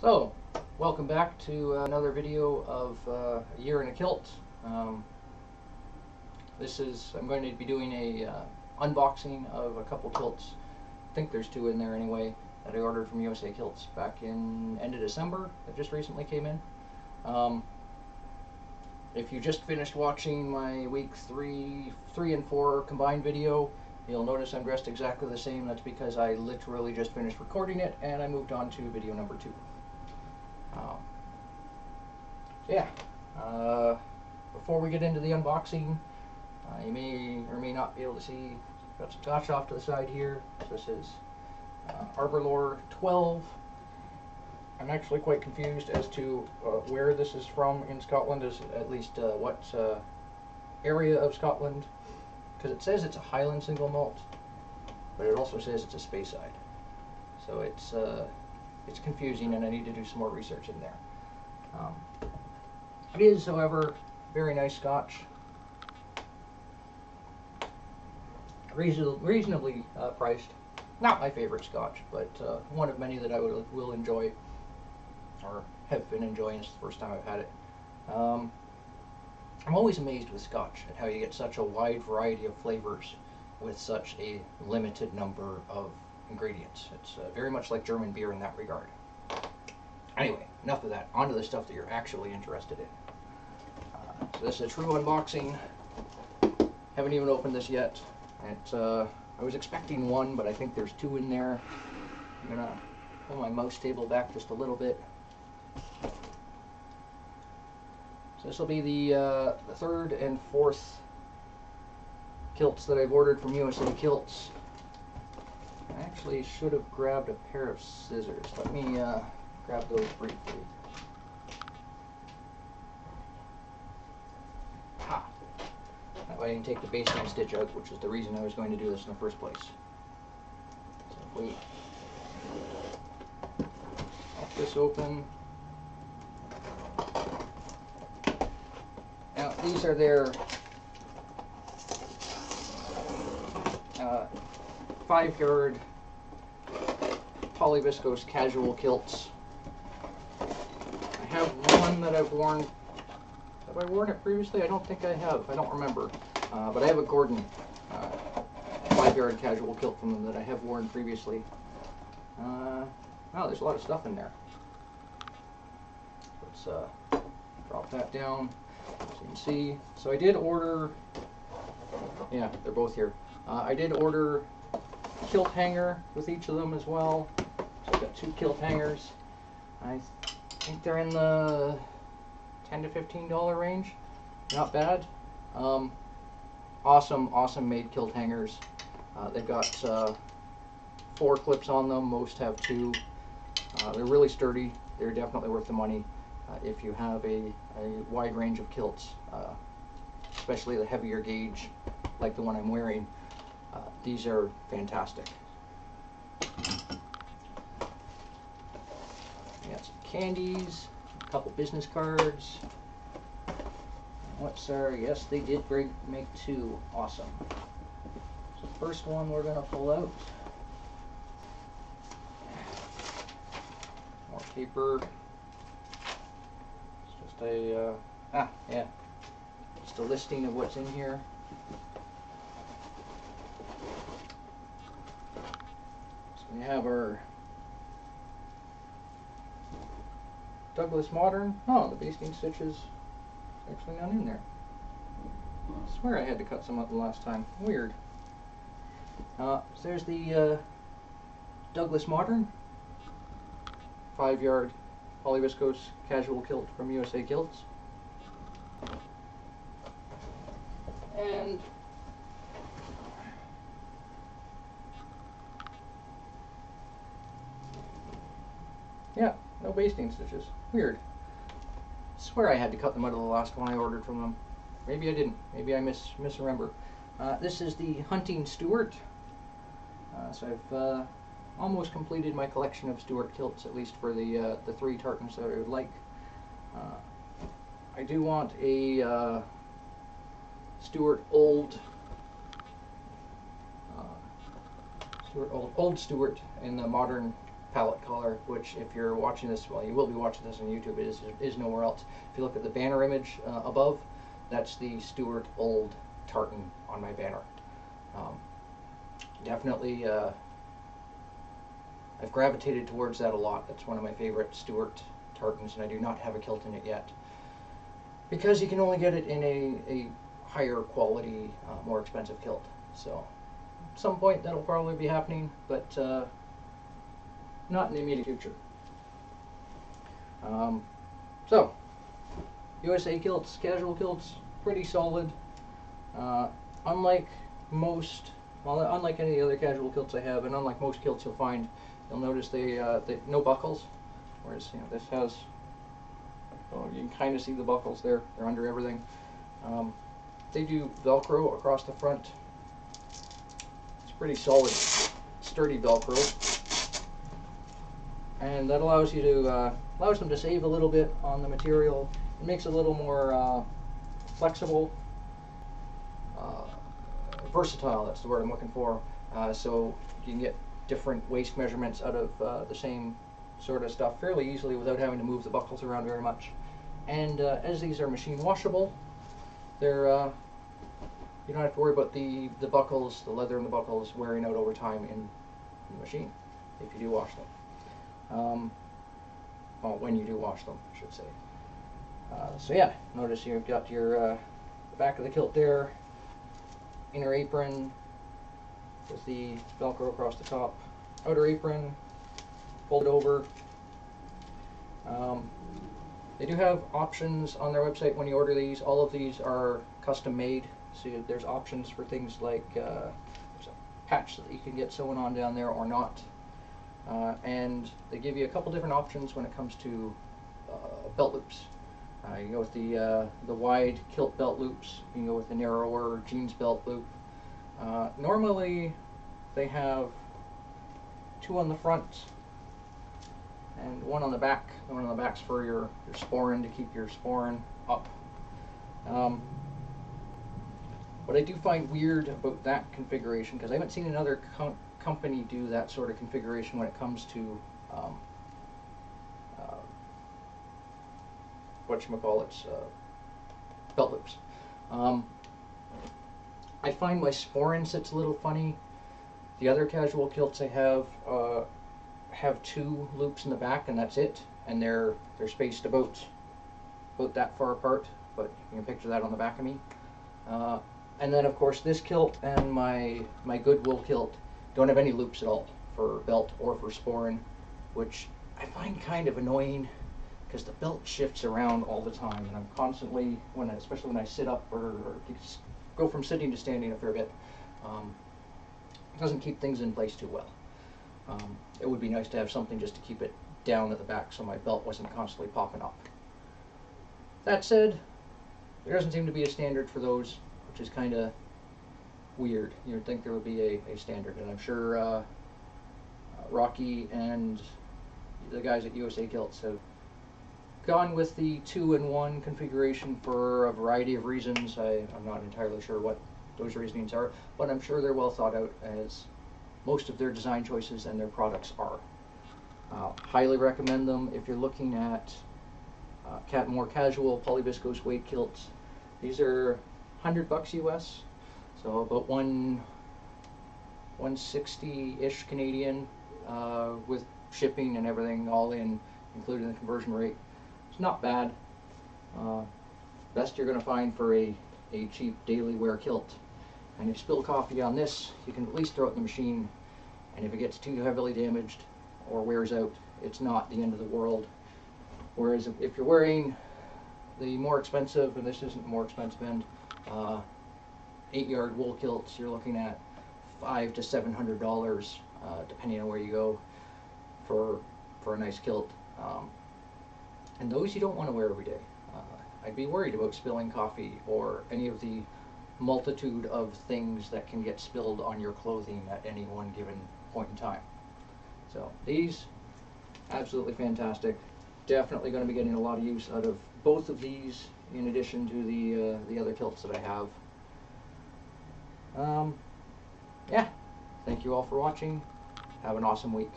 So, welcome back to another video of uh, A Year in a Kilt. Um, this is, I'm going to be doing a uh, unboxing of a couple kilts. I think there's two in there anyway that I ordered from USA Kilts back in end of December that just recently came in. Um, if you just finished watching my week three, three and four combined video, You'll notice I'm dressed exactly the same. That's because I literally just finished recording it and I moved on to video number two. Um, yeah, uh, before we get into the unboxing, uh, you may or may not be able to see, got some scotch off to the side here. This is uh, Aberlour 12. I'm actually quite confused as to uh, where this is from in Scotland, as at least uh, what uh, area of Scotland because it says it's a Highland single malt, but it also says it's a Speyside. So it's uh, it's confusing, and I need to do some more research in there. Um, it is, however, very nice Scotch. Reason reasonably uh, priced. Not my favorite Scotch, but uh, one of many that I will, will enjoy, or have been enjoying. It's the first time I've had it. Um, I'm always amazed with Scotch at how you get such a wide variety of flavors with such a limited number of ingredients. It's uh, very much like German beer in that regard. Anyway, enough of that. On to the stuff that you're actually interested in. Uh, so this is a true unboxing. Haven't even opened this yet. It, uh, I was expecting one, but I think there's two in there. I'm gonna pull my mouse table back just a little bit. So this will be the, uh, the third and fourth kilts that I've ordered from USA Kilts. I actually should have grabbed a pair of scissors. Let me uh, grab those briefly. Ha! That way I can take the basting stitch out, which is the reason I was going to do this in the first place. So we pop this open, Now, these are their uh, five yard polyviscose casual kilts. I have one that I've worn. Have I worn it previously? I don't think I have. I don't remember. Uh, but I have a Gordon uh, five yard casual kilt from them that I have worn previously. Uh, wow, there's a lot of stuff in there. Let's uh, drop that down. So you can see, so I did order, yeah, they're both here. Uh, I did order kilt hanger with each of them as well. So I've got two kilt hangers. I think they're in the 10 to 15 dollar range. Not bad. Um, awesome, awesome made kilt hangers. Uh, they've got uh, four clips on them. Most have two. Uh, they're really sturdy. They're definitely worth the money uh, if you have a, a wide range of kilts, uh, especially the heavier gauge like the one I'm wearing. These are fantastic. We got some candies, a couple business cards. What's our, yes, they did bring, make two. Awesome. So the first one we're going to pull out. More paper It's just a, uh, ah, yeah, just a listing of what's in here. We have our Douglas Modern. Oh, the basting stitches actually not in there. I swear I had to cut some up the last time. Weird. Uh, so there's the uh, Douglas Modern. Five yard polyviscose casual kilt from USA Kilts. And yeah, no basting stitches. Weird. Swear I had to cut them out of the last one I ordered from them. Maybe I didn't. Maybe I mis misremember. Uh, this is the Hunting Stewart. Uh, so I've uh, almost completed my collection of Stewart kilts, at least for the uh, the three tartans that I would like. Uh, I do want a uh, Stuart Old Stewart Old Old Stuart in the modern palette color, which if you're watching this, well, you will be watching this on YouTube, it is, is nowhere else. If you look at the banner image uh, above, that's the Stuart Old tartan on my banner. Um, definitely, uh, I've gravitated towards that a lot. That's one of my favorite Stuart tartans, and I do not have a kilt in it yet. Because you can only get it in a, a higher quality, uh, more expensive kilt. So, at some point that'll probably be happening, but uh, not in the immediate future. Um, so, USA kilts, casual kilts, pretty solid. Uh, unlike most, well, unlike any of the other casual kilts I have, and unlike most kilts you'll find, you'll notice they, uh, they no buckles, whereas you know this has. You can kind of see the buckles there; they're under everything. Um, they do Velcro across the front. It's pretty solid, sturdy Velcro, and that allows you to uh, allows them to save a little bit on the material. It makes it a little more uh, flexible, uh, versatile. That's the word I'm looking for. Uh, so you can get different waist measurements out of uh, the same sort of stuff fairly easily without having to move the buckles around very much. And uh, as these are machine washable, they're you don't have to worry about the the buckles, the leather in the buckles wearing out over time in the machine if you do wash them. Um, well, when you do wash them, I should say. Uh, so yeah, notice you've got your uh, back of the kilt there, inner apron with the velcro across the top, outer apron, folded over. Um, they do have options on their website when you order these. All of these are custom made, so there's options for things like uh, patch that you can get sewn on down there or not. Uh, and they give you a couple different options when it comes to uh, belt loops. Uh, you can go with the uh, the wide kilt belt loops. You can go with the narrower jeans belt loop. Uh, normally, they have two on the front and one on the back. The one on the back's for your, your sporran to keep your sporran up. Um, what I do find weird about that configuration, because I haven't seen another company do that sort of configuration when it comes to um, uh, whatchamacallits, uh, belt loops. Um, I find my sporran sits a little funny. The other casual kilts I have uh, have two loops in the back and that's it, and they're they're spaced about about that far apart. But you can picture that on the back of me. Uh, and then of course this kilt and my my Goodwill kilt don't have any loops at all for belt or for sporran, which I find kind of annoying because the belt shifts around all the time, and I'm constantly, when I, especially when I sit up or, or go from sitting to standing a fair bit, um, it doesn't keep things in place too well. Um, it would be nice to have something just to keep it down at the back so my belt wasn't constantly popping up. That said, there doesn't seem to be a standard for those, which is kind of weird. You'd think there would be a, a standard, and I'm sure uh, Rocky and the guys at USA Kilts have gone with the two-in-one configuration for a variety of reasons. I, I'm not entirely sure what those reasonings are, but I'm sure they're well thought out as most of their design choices and their products are. Uh, highly recommend them if you're looking at uh, cat more casual polyviscose weight kilts. These are 100 bucks US, so about one 160-ish Canadian uh, with shipping and everything all in, including the conversion rate It's not bad. Uh, best you're going to find for a, a cheap daily wear kilt. And if you spill coffee on this, you can at least throw it in the machine. And if it gets too heavily damaged or wears out, it's not the end of the world. Whereas if, you're wearing the more expensive, and this isn't the more expensive end, uh, eight yard wool kilts, you're looking at five to seven hundred dollars, uh, depending on where you go, for for a nice kilt. Um, and those you don't want to wear every day. Uh, I'd be worried about spilling coffee or any of the multitude of things that can get spilled on your clothing at any one given point in time. So these, absolutely fantastic. Definitely going to be getting a lot of use out of both of these in addition to the, uh, the other kilts that I have. Um, yeah, thank you all for watching. Have an awesome week.